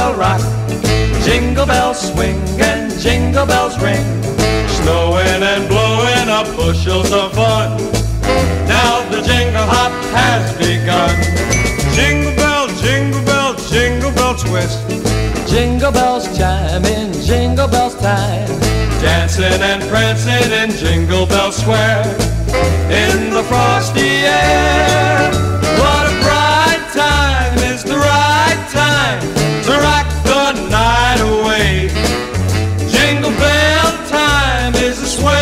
bell rock, jingle bells swing and jingle bells ring. Snowing and blowing up bushels of fun. Now the jingle hop has begun. Jingle bell, jingle bell, jingle bell twist. Jingle bells chime in jingle bells time. Dancing and prancing in Jingle Bell Square. In the frosty air. is this way.